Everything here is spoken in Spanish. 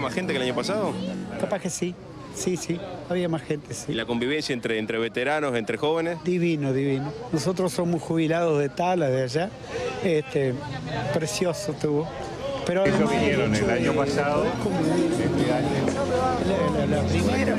más gente que el año pasado? Capaz que sí, sí, sí, había más gente, ¿Y la convivencia entre, entre veteranos, entre jóvenes? Divino, divino. Nosotros somos jubilados de Tala, de allá. Este, precioso tuvo. Pero Ellos vinieron el año pasado, este la, la- la primera.